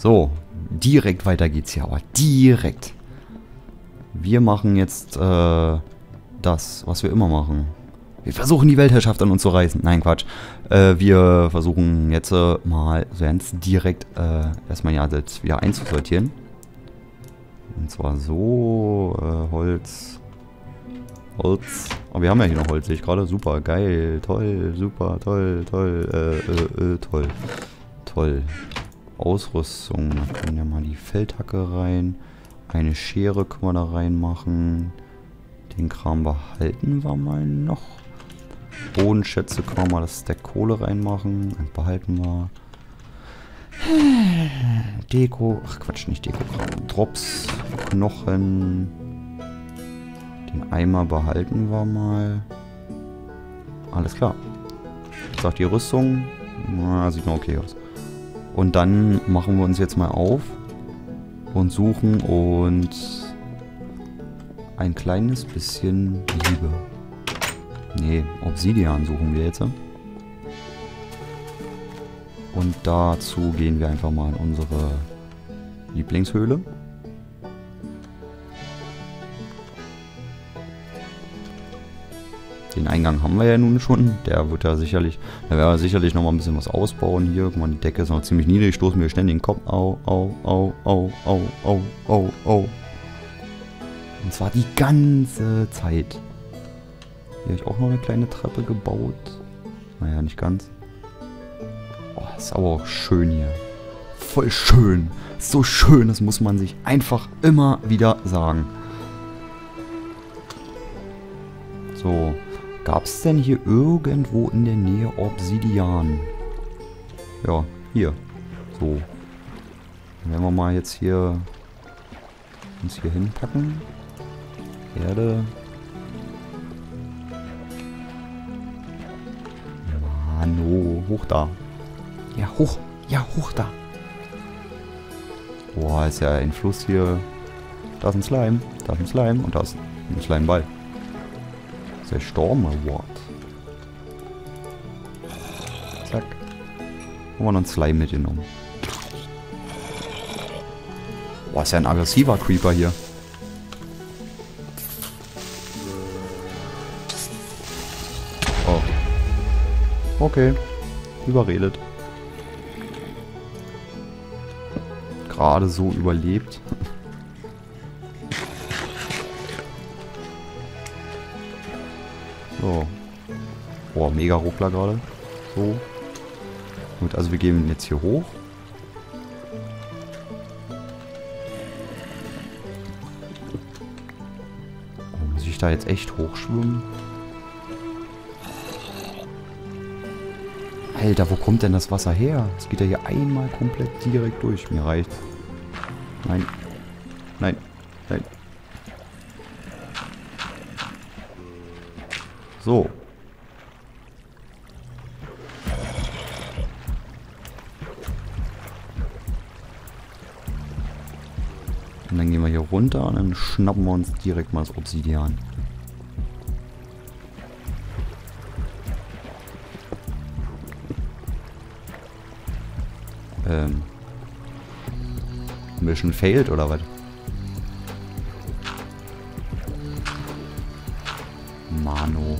So, direkt weiter geht's hier, aber direkt. Wir machen jetzt äh, das, was wir immer machen. Wir versuchen die Weltherrschaft an uns zu reißen. Nein, Quatsch. Äh, wir versuchen jetzt äh, mal ganz direkt äh, erstmal ja das wieder einzusortieren. Und zwar so, äh, Holz, Holz. Aber wir haben ja hier noch Holz, sehe ich gerade. Super, geil, toll, super, toll, toll, äh, äh, äh, toll. Toll. Ausrüstung, da können ja mal die Feldhacke rein. Eine Schere können wir da reinmachen. Den Kram behalten wir mal noch. Bodenschätze können wir mal das Stack Kohle reinmachen. Und behalten wir. Deko. Ach Quatsch, nicht Deko. Drops. Knochen. Den Eimer behalten wir mal. Alles klar. Ich sag die Rüstung. Na, sieht noch okay aus. Und dann machen wir uns jetzt mal auf und suchen uns ein kleines bisschen Liebe. Nee, Obsidian suchen wir jetzt. Und dazu gehen wir einfach mal in unsere Lieblingshöhle. Eingang haben wir ja nun schon. Der wird ja sicherlich, da werden wir sicherlich noch mal ein bisschen was ausbauen hier. Guck mal, die Decke ist noch ziemlich niedrig. Stoßen mir ständig den Kopf. Au, au, au, au, au, au, au, au. Und zwar die ganze Zeit. Hier habe ich auch noch eine kleine Treppe gebaut. Naja, nicht ganz. Oh, ist aber auch schön hier. Voll schön. So schön, das muss man sich einfach immer wieder sagen. So, gab es denn hier irgendwo in der Nähe Obsidian? Ja, hier. So. Dann werden wir mal jetzt hier uns hier hinpacken. Erde. Mano, hoch da. Ja, hoch. Ja, hoch da. Boah, ist ja ein Fluss hier. Da ist ein Slime. Da ist ein Slime. Und da ist ein Slimeball. Der Storm Award. Zack. Haben wir noch einen Slime mitgenommen. Boah, ist ja ein aggressiver Creeper hier. Oh. Okay. Überredet. Gerade so überlebt. So. Boah, mega Ruckler gerade. So. Gut, also wir gehen jetzt hier hoch. Oh, muss ich da jetzt echt hochschwimmen? Alter, wo kommt denn das Wasser her? Es geht ja hier einmal komplett direkt durch. Mir reicht. Nein. Nein. Nein. So. Und dann gehen wir hier runter und dann schnappen wir uns direkt mal das Obsidian. Ähm. Mission failed oder was? Mano.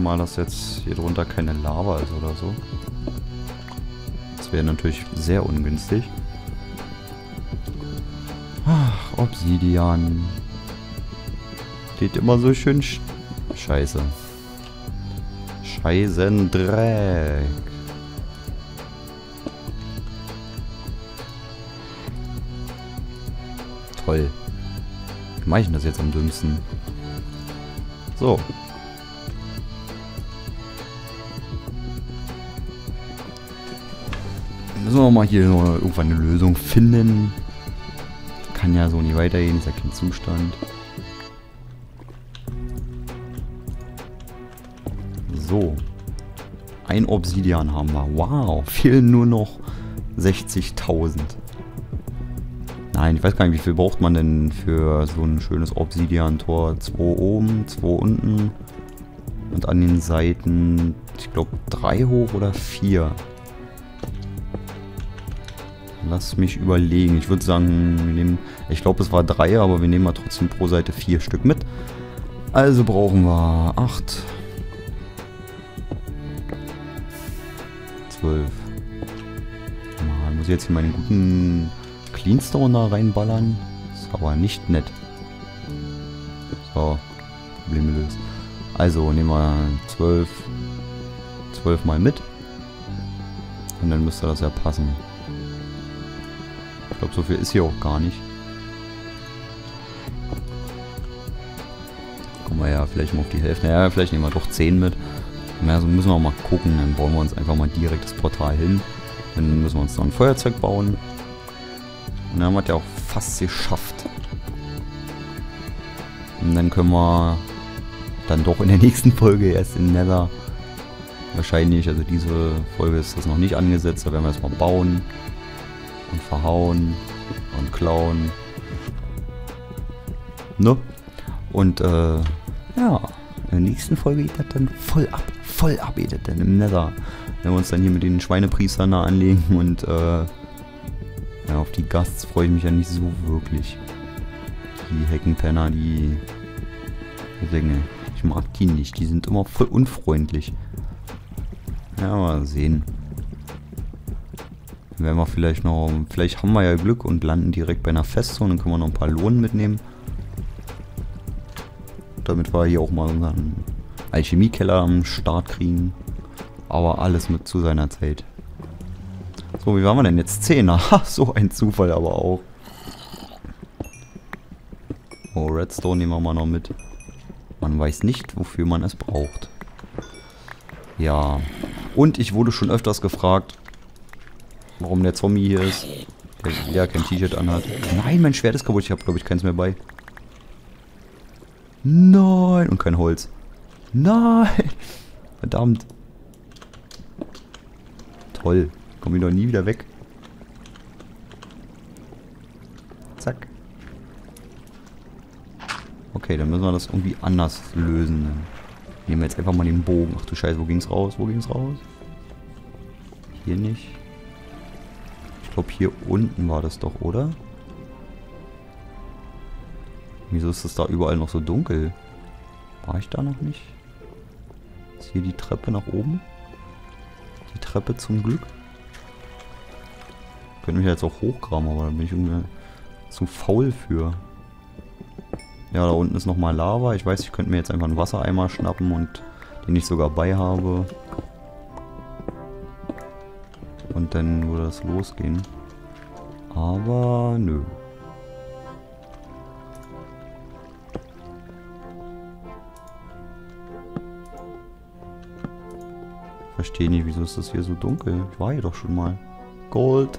Mal, dass jetzt hier drunter keine Lava ist oder so. Das wäre natürlich sehr ungünstig. Ach, Obsidian. Steht immer so schön sch Scheiße. Scheißendreck. Toll. Wie mache ich denn das jetzt am dümmsten? So. Müssen wir mal hier noch irgendwann eine Lösung finden. Kann ja so nie weitergehen, ist ja kein Zustand. So. Ein Obsidian haben wir. Wow. Fehlen nur noch 60.000. Nein, ich weiß gar nicht, wie viel braucht man denn für so ein schönes Obsidian-Tor? 2 oben, 2 unten. Und an den Seiten, ich glaube, drei hoch oder vier. Lass mich überlegen. Ich würde sagen, wir nehmen, ich glaube, es war drei, aber wir nehmen mal trotzdem pro Seite vier Stück mit. Also brauchen wir acht. Zwölf. Man muss jetzt hier meinen guten Cleanstone da reinballern. Ist aber nicht nett. So, Problem gelöst. Also nehmen wir 12, 12 mal mit. Und dann müsste das ja passen. Ich glaube, so viel ist hier auch gar nicht. Kommen wir ja vielleicht mal auf die Hälfte. Naja, vielleicht nehmen wir doch 10 mit. Ja, so müssen wir mal gucken. Dann bauen wir uns einfach mal direkt das Portal hin. Dann müssen wir uns noch ein Feuerzeug bauen. Und dann haben wir es ja auch fast geschafft. Und dann können wir dann doch in der nächsten Folge erst in Nether wahrscheinlich, also diese Folge ist das noch nicht angesetzt, da werden wir erstmal bauen und verhauen und klauen. Ne? Und äh, ja, in der nächsten Folge geht das dann voll ab, voll ab geht das dann im Nether. Wenn wir uns dann hier mit den Schweinepriestern da anlegen und äh, ja, auf die Gasts freue ich mich ja nicht so wirklich. Die Heckenpenner, die Dinge. Ich mag die nicht, die sind immer voll unfreundlich. Ja, mal sehen. Werden wir vielleicht noch, vielleicht haben wir ja Glück und landen direkt bei einer Festzone, dann können wir noch ein paar Lohnen mitnehmen. Damit wir hier auch mal unseren Alchemiekeller am Start kriegen. Aber alles mit zu seiner Zeit. So, wie waren wir denn jetzt? Zehner. Ha, so ein Zufall aber auch. Oh, Redstone nehmen wir mal noch mit. Man weiß nicht, wofür man es braucht. Ja. Und ich wurde schon öfters gefragt, warum der Zombie hier ist. Der ja kein T-Shirt anhat. Nein, mein Schwert ist kaputt. Ich habe, glaube ich, keins mehr bei. Nein. Und kein Holz. Nein. Verdammt. Toll. Komme ich doch nie wieder weg. Zack. Okay, dann müssen wir das irgendwie anders lösen. Nehmen wir jetzt einfach mal den Bogen. Ach du Scheiße, wo ging's raus? Wo ging's raus? Hier nicht. Ich glaube, hier unten war das doch, oder? Wieso ist es da überall noch so dunkel? War ich da noch nicht? Ist hier die Treppe nach oben? Die Treppe zum Glück? Könnte mich jetzt auch hochgraben, aber da bin ich irgendwie zu faul für. Ja, da unten ist nochmal Lava. Ich weiß, ich könnte mir jetzt einfach einen Wassereimer schnappen und den ich sogar bei habe. Und dann würde das losgehen. Aber nö. Verstehe nicht, wieso ist das hier so dunkel? Ich war hier doch schon mal. Gold.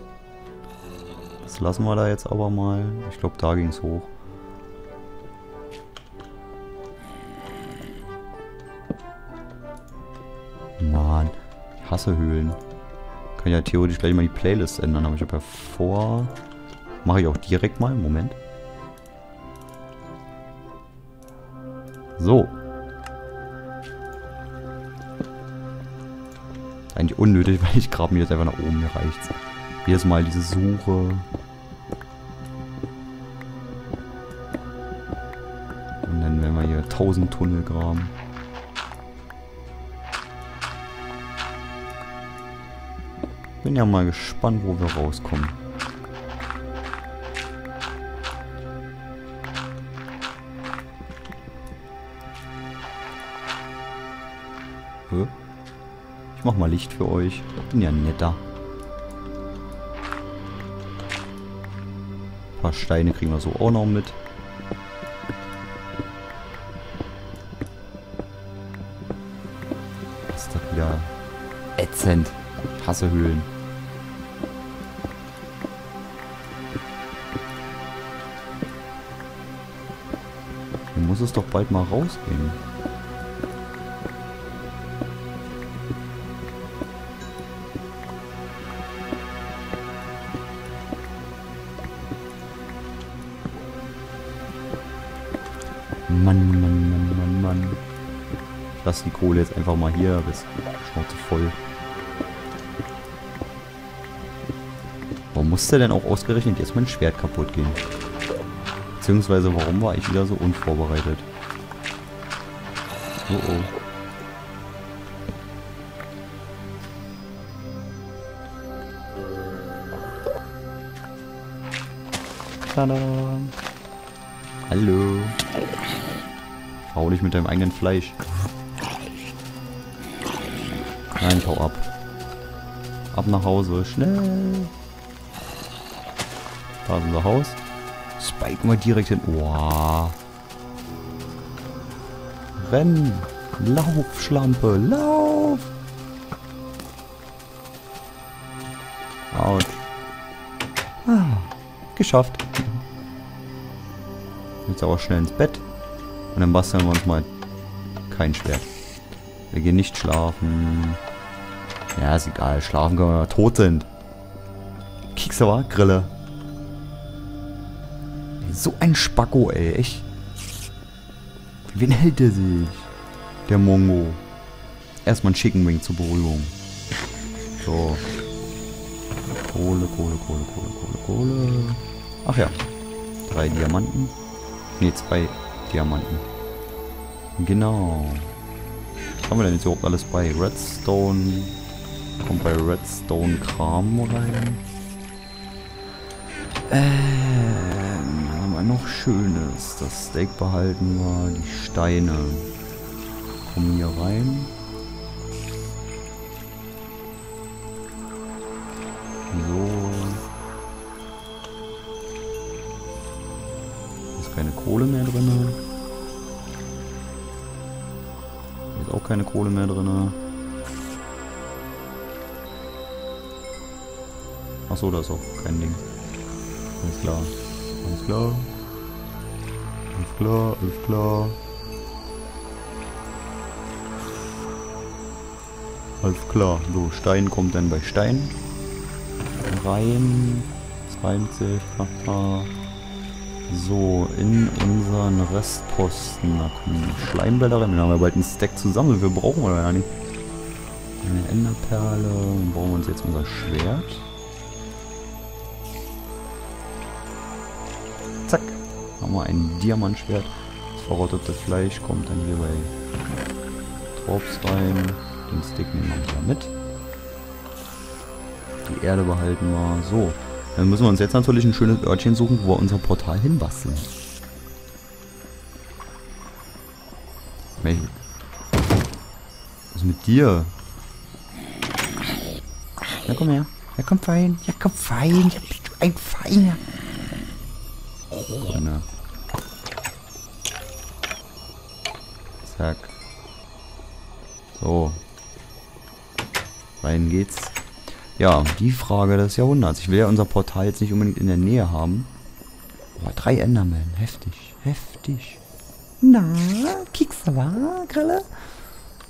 Das lassen wir da jetzt aber mal. Ich glaube, da ging es hoch. Mann, ich hasse Höhlen. Kann ja theoretisch gleich mal die Playlist ändern, aber ich habe ja vor... Mache ich auch direkt mal. Moment. So. Eigentlich unnötig, weil ich grabe mir jetzt einfach nach oben. Mir reicht's. Jedes Mal diese Suche. Und dann werden wir hier 1000 Tunnel graben. Bin ja mal gespannt, wo wir rauskommen. Ich mach mal Licht für euch. Bin ja netter. Ein paar Steine kriegen wir so auch noch mit. ist das wieder ätzend. Ich hasse Höhlen. Muss es doch bald mal rausgehen. Mann, Mann, Mann, Mann, Mann. Ich lasse die Kohle jetzt einfach mal hier, bis Schnauze voll. Warum musste denn auch ausgerechnet jetzt mein Schwert kaputt gehen? Beziehungsweise warum war ich wieder so unvorbereitet? Oh oh. Tada. Hallo. Hau dich mit deinem eigenen Fleisch. Nein, hau ab. Ab nach Hause. Schnell. Da ist unser Haus. Spike mal direkt hin. Wow. Renn. Lauf, Schlampe. Lauf. Out. Ah, geschafft. Jetzt aber schnell ins Bett. Und dann basteln wir uns mal kein Schwert. Wir gehen nicht schlafen. Ja, ist egal. Schlafen können wir, wenn wir tot sind. Kiekser war Grille. So ein Spacko, ey. Echt. Wen hält der sich? Der Mongo. Erstmal ein Chicken Wing zur Beruhigung. So. Kohle, Kohle, Kohle, Kohle, Kohle, Kohle. Ach ja. Drei Diamanten. Ne, zwei Diamanten. Genau. Was haben wir denn jetzt überhaupt alles bei? Redstone. Kommt bei Redstone Kram rein. Ähm, haben wir noch Schönes. Das Steak behalten wir. Die Steine. Kommen hier rein. So. Ist keine Kohle mehr drin. Ist auch keine Kohle mehr drin. Achso, da ist auch kein Ding. Alles klar. Alles klar. Alles klar, alles klar. Alles klar. So, Stein kommt dann bei Stein rein. Das reimt sich. Haha. So, in unseren Restposten. Da kommen Schleimbälle rein. Dann haben wir bald einen Stack zusammen. Wir brauchen wir ja nicht. Eine Enderperle. Dann brauchen wir uns jetzt unser Schwert. Haben wir ein Diamantschwert. Das verrottete Fleisch kommt dann hier bei Drops rein. Den Stick nehmen wir mit. Die Erde behalten wir. So. Dann müssen wir uns jetzt natürlich ein schönes Örtchen suchen, wo wir unser Portal hinbasteln. Welch? Was ist mit dir? Ja, komm her. Ja, komm fein. Ja, komm fein. Ja, bist du ein Feiner. Oh, ne. Zack. So. Rein geht's. Ja, die Frage des Jahrhunderts. Ich will ja unser Portal jetzt nicht unbedingt in der Nähe haben. Aber drei Endermen. Heftig. Heftig. Na, Kekse, wa, Grille?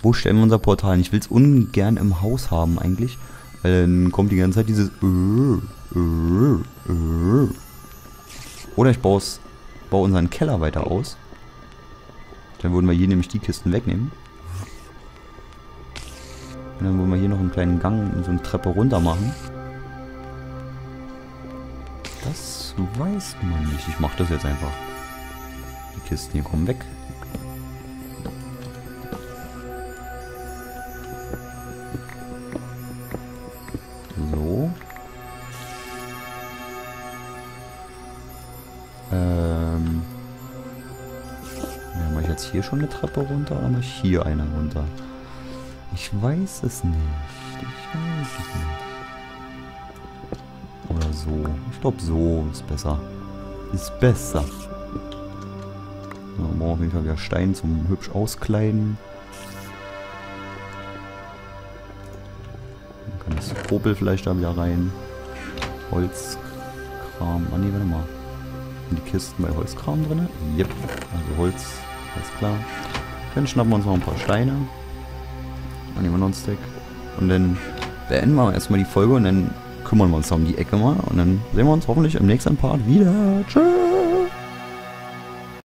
Wo stellen wir unser Portal hin? Ich will es ungern im Haus haben eigentlich. Weil dann kommt die ganze Zeit dieses äh, äh, äh. Oder ich baue, baue unseren Keller weiter aus. Dann würden wir hier nämlich die Kisten wegnehmen. Und dann wollen wir hier noch einen kleinen Gang, so eine Treppe runter machen. Das weiß man nicht. Ich mache das jetzt einfach. Die Kisten hier kommen weg. Hier schon eine Treppe runter ich hier eine runter? Ich weiß es nicht. Ich weiß es nicht. Oder so. Ich glaube so ist besser. Ist besser. So, brauchen auf jeden Fall wieder Stein zum hübsch auskleiden. Dann kann das Popelfleisch da wieder rein. Holzkram. Ah ne, warte mal. Sind die Kisten bei Holzkram drin? Yep. Also Holz. Alles klar. Dann schnappen wir uns noch ein paar Steine. Dann nehmen wir noch einen Stack. Und dann beenden wir erstmal die Folge und dann kümmern wir uns um die Ecke mal. Und dann sehen wir uns hoffentlich im nächsten Part wieder. Tschüss.